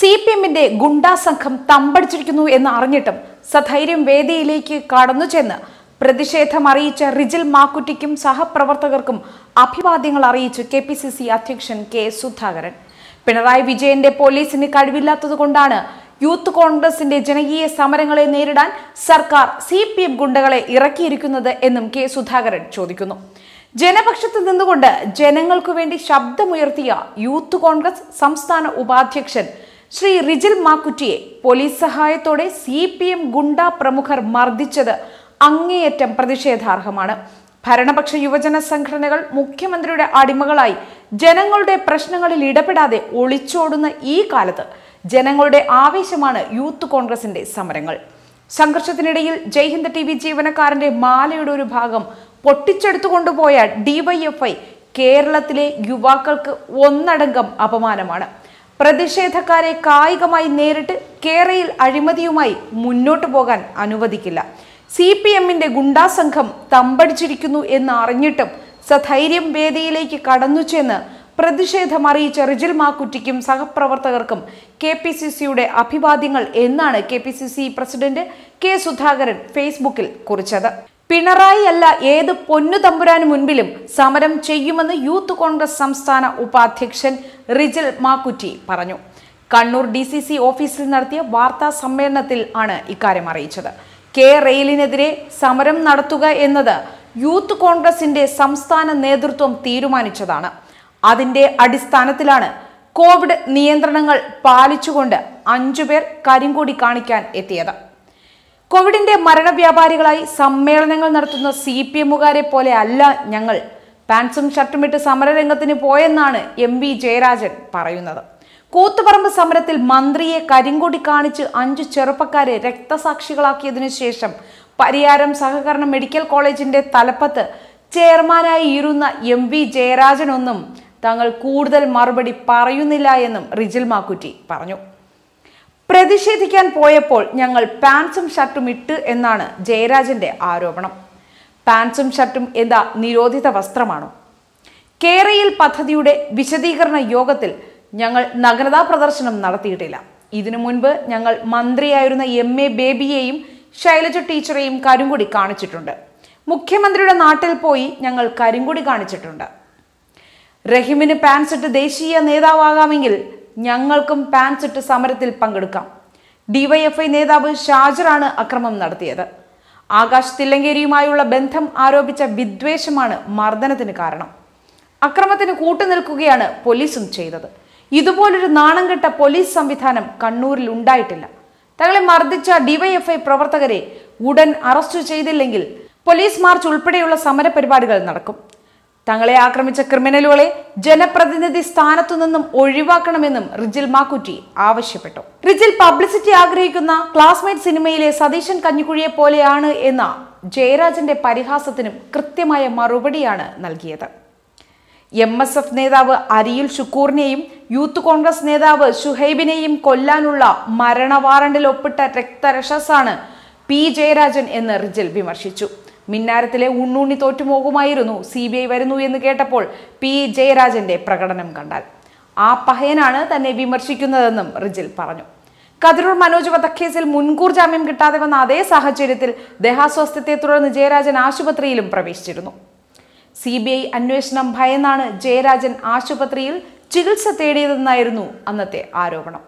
C P എമ്മിന്റെ ഗുണ്ടാ സംഘം തമ്പടിച്ചിരിക്കുന്നു എന്ന് അറിഞ്ഞിട്ടും സധൈര്യം വേദിയിലേക്ക് കടന്നു ചെന്ന് പ്രതിഷേധം അറിയിച്ച റിജിൽ മാക്കുറ്റിക്കും സഹപ്രവർത്തകർക്കും അഭിവാദ്യങ്ങൾ അറിയിച്ചു കെ പി സി സി അധ്യക്ഷൻ കെ സുധാകരൻ. പിണറായി വിജയന്റെ പോലീസിന് കഴിവില്ലാത്തതുകൊണ്ടാണ് യൂത്ത് കോൺഗ്രസിന്റെ ജനകീയ സമരങ്ങളെ നേരിടാൻ സർക്കാർ സി പി എം ഗുണ്ടകളെ ഇറക്കിയിരിക്കുന്നത് എന്നും കെ സുധാകരൻ ചോദിക്കുന്നു. ജനപക്ഷത്ത് നിന്നുകൊണ്ട് ജനങ്ങൾക്കു വേണ്ടി ശബ്ദമുയർത്തിയ യൂത്ത് കോൺഗ്രസ് സംസ്ഥാന ഉപാധ്യക്ഷൻ ശ്രീ റിജിൽ മാക്കുറ്റിയെ പോലീസ് സഹായത്തോടെ സി പി എം ഗുണ്ട പ്രമുഖർ മർദ്ദിച്ചത് അങ്ങേയറ്റം പ്രതിഷേധാർഹമാണ്. ഭരണപക്ഷ യുവജന സംഘടനകൾ മുഖ്യമന്ത്രിയുടെ അടിമകളായി ജനങ്ങളുടെ പ്രശ്നങ്ങളിൽ ഇടപെടാതെ ഒളിച്ചോടുന്ന ഈ കാലത്ത് ജനങ്ങളുടെ ആവേശമാണ് യൂത്ത് കോൺഗ്രസിന്റെ സമരങ്ങൾ. സംഘർഷത്തിനിടയിൽ ജയ്ഹിന്ദ് ടി വി ജീവനക്കാരന്റെ മാലയുടെ ഒരു ഭാഗം പൊട്ടിച്ചെടുത്തുകൊണ്ടുപോയ ഡിവൈഎഫ്ഐ കേരളത്തിലെ യുവാക്കൾക്ക് ഒന്നടങ്കം അപമാനമാണ്. പ്രതിഷേധക്കാരെ കായികമായി നേരിട്ട് കേരയിൽ അഴിമതിയുമായി മുന്നോട്ടു പോകാൻ അനുവദിക്കില്ല. സി പി എമ്മിന്റെ ഗുണ്ടാ സംഘം തമ്പടിച്ചിരിക്കുന്നു എന്ന് അറിഞ്ഞിട്ടും സധൈര്യം വേദിയിലേക്ക് കടന്നു ചെന്ന് പ്രതിഷേധം അറിയിച്ച റിജിൽ മാക്കുറ്റിക്കും സഹപ്രവർത്തകർക്കും കെ പി സി സിയുടെ അഭിവാദ്യങ്ങൾ എന്നാണ് K P C C president K Sudhakaran ഫേസ്ബുക്കിൽ കുറിച്ചത്. പിണറായി അല്ല ഏത് പൊന്നു തമ്പുരാന് മുൻപിലും സമരം ചെയ്യുമെന്ന് യൂത്ത് കോൺഗ്രസ് സംസ്ഥാന ഉപാധ്യക്ഷൻ റിജിൽ മാക്കുറ്റി പറഞ്ഞു. കണ്ണൂർ ഡി സി സി ഓഫീസിൽ നടത്തിയ വാർത്താ സമ്മേളനത്തിൽ ആണ് ഇക്കാര്യം അറിയിച്ചത്. കെ റെയിലിനെതിരെ സമരം നടത്തുക എന്നത് യൂത്ത് കോൺഗ്രസിന്റെ സംസ്ഥാന നേതൃത്വം തീരുമാനിച്ചതാണ്. അതിന്റെ അടിസ്ഥാനത്തിലാണ് കോവിഡ് നിയന്ത്രണങ്ങൾ പാലിച്ചുകൊണ്ട് അഞ്ചുപേർ കരിങ്കൊടി കാണിക്കാൻ എത്തിയത്. കോവിഡിന്റെ മരണവ്യാപാരികളായി സമ്മേളനങ്ങൾ നടത്തുന്ന സി പി എമ്മുകാരെ പോലെ അല്ല ഞങ്ങൾ. പാൻസും ഷർട്ടും ഇട്ട് സമരരംഗത്തിന് പോയെന്നാണ് എം വി ജയരാജൻ പറയുന്നത്. കൂത്തുപറമ്പ് സമരത്തിൽ മന്ത്രിയെ കരിങ്കൊടി കാണിച്ച് അഞ്ചു ചെറുപ്പക്കാരെ രക്തസാക്ഷികളാക്കിയതിനു ശേഷം പരിയാരം സഹകരണ മെഡിക്കൽ കോളേജിന്റെ തലപ്പത്ത് ചെയർമാനായി ഇരുന്ന എം വി ജയരാജനൊന്നും തങ്ങൾ കൂടുതൽ മറുപടി പറയുന്നില്ല എന്നും റിജിൽ മാക്കുറ്റി പറഞ്ഞു. പ്രതിഷേധിക്കാൻ പോയപ്പോൾ ഞങ്ങൾ പാൻസും ഷർട്ടും ഇട്ട് എന്നാണ് ജയരാജന്റെ ആരോപണം. പാൻസും ഷർട്ടും എന്താ നിരോധിത വസ്ത്രമാണോ? കേരയിൽ പദ്ധതിയുടെ വിശദീകരണ യോഗത്തിൽ ഞങ്ങൾ നഗ്നതാ പ്രദർശനം നടത്തിയിട്ടില്ല. ഇതിനു മുൻപ് ഞങ്ങൾ മന്ത്രിയായിരുന്ന എം എ ബേബിയെയും ശൈലജ ടീച്ചറെയും കരിങ്കുടി കാണിച്ചിട്ടുണ്ട്. മുഖ്യമന്ത്രിയുടെ നാട്ടിൽ പോയി ഞങ്ങൾ കരിങ്കുടി കാണിച്ചിട്ടുണ്ട്. റഹിമിന് പാൻസ് ഇട്ട് ദേശീയ നേതാവാകാമെങ്കിൽ ഞങ്ങൾക്കും പാൻസ് ഇട്ട് സമരത്തിൽ പങ്കെടുക്കാം. ഡിവൈഎഫ്ഐ നേതാവ് ഷാജറാണ് അക്രമം നടത്തിയത്. ആകാശ് തില്ലങ്കേരിയുമായുള്ള ബന്ധം ആരോപിച്ച വിദ്വേഷമാണ് മർദ്ദനത്തിന് കാരണം. അക്രമത്തിന് കൂട്ടുനിൽക്കുകയാണ് പോലീസും ചെയ്തത്. ഇതുപോലൊരു നാണം കെട്ട പോലീസ് സംവിധാനം കണ്ണൂരിൽ ഉണ്ടായിട്ടില്ല. തങ്ങളെ മർദ്ദിച്ച ഡിവൈഎഫ്ഐ പ്രവർത്തകരെ ഉടൻ അറസ്റ്റ് ചെയ്തില്ലെങ്കിൽ പോലീസ് മാർച്ച് ഉൾപ്പെടെയുള്ള സമരപരിപാടികൾ നടക്കും. തങ്ങളെ ആക്രമിച്ച ക്രിമിനലുകളെ ജനപ്രതിനിധി സ്ഥാനത്തു നിന്നും ഒഴിവാക്കണമെന്നും റിജിൽ മാക്കുറ്റി ആവശ്യപ്പെട്ടു. റിജിൽ പബ്ലിസിറ്റി ആഗ്രഹിക്കുന്ന ക്ലാസ്മേറ്റ് സിനിമയിലെ സതീശൻ കഞ്ഞിക്കുഴിയെ പോലെയാണ് എന്ന ജയരാജന്റെ പരിഹാസത്തിനും കൃത്യമായ മറുപടിയാണ് നൽകിയത്. എം എസ് എഫ് നേതാവ് അരിയിൽ ഷുക്കൂറിനെയും യൂത്ത് കോൺഗ്രസ് നേതാവ് ഷുഹൈബിനെയും കൊല്ലാനുള്ള മരണവാറണ്ടിൽ ഒപ്പിട്ട രക്തരക്ഷസാണ് പി ജയരാജൻ എന്ന് റിജിൽ വിമർശിച്ചു. മിന്നാരത്തിലെ ഉണ്ണുണ്ണി തോറ്റുപോകുമായിരുന്നു സി ബി ഐ വരുന്നു എന്ന് കേട്ടപ്പോൾ പി ജയരാജന്റെ പ്രകടനം കണ്ടാൽ. ആ പഹയനാണ് തന്നെ വിമർശിക്കുന്നതെന്നും റിജിൽ പറഞ്ഞു. കതിരൂർ മനോജ് വധക്കേസിൽ മുൻകൂർ ജാമ്യം കിട്ടാതെ വന്ന അതേ സാഹചര്യത്തിൽ ദേഹാസ്വാസ്ഥ്യത്തെ തുടർന്ന് ജയരാജൻ ആശുപത്രിയിലും പ്രവേശിച്ചിരുന്നു. സി ബി ഐ അന്വേഷണം ഭയന്നാണ് ജയരാജൻ ആശുപത്രിയിൽ ചികിത്സ തേടിയതെന്നായിരുന്നു അന്നത്തെ ആരോപണം.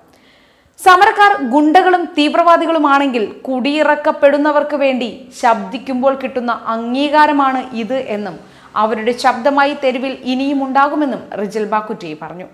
സമരക്കാർ ഗുണ്ടകളും തീവ്രവാദികളുമാണെങ്കിൽ കുടിയിറക്കപ്പെടുന്നവർക്ക് വേണ്ടി ശബ്ദിക്കുമ്പോൾ കിട്ടുന്ന അംഗീകാരമാണ് ഇത് എന്നും അവരുടെ ശബ്ദമായി തെരുവിൽ ഇനിയും ഉണ്ടാകുമെന്നും റിജൽ ബാക്കുറ്റി പറഞ്ഞു.